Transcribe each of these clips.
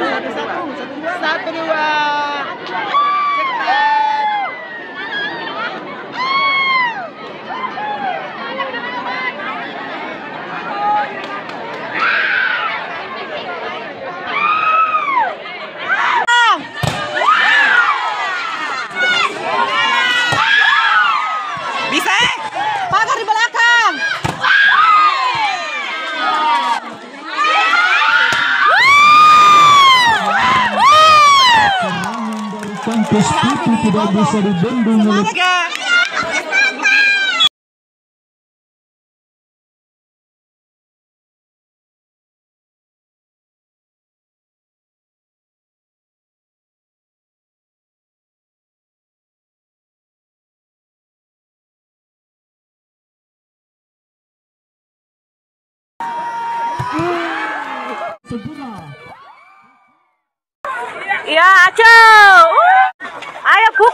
satu satu satu dua. Kampus itu tidak bisa dibendung oleh segera Ya, aco. Ayo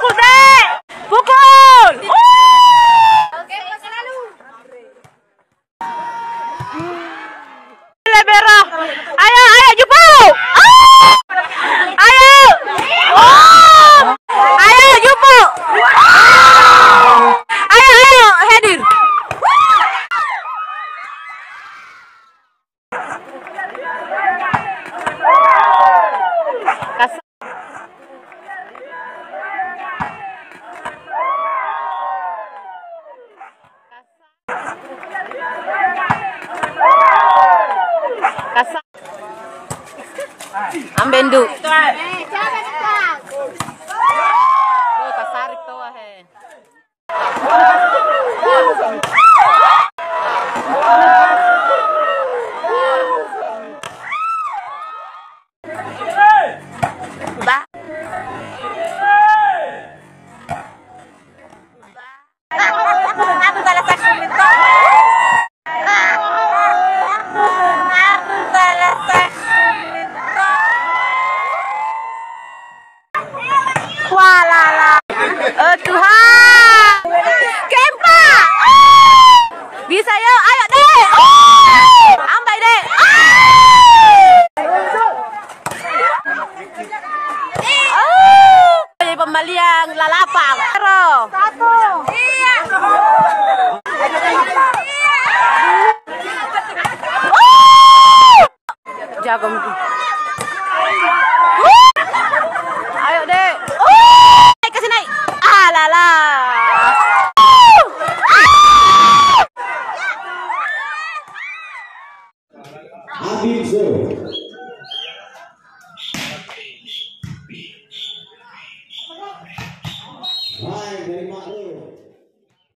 Ambendu. Lalapang. Satu. Iya. Jago. Ayo deh. Naik ke sini. Ah lala. Habib zero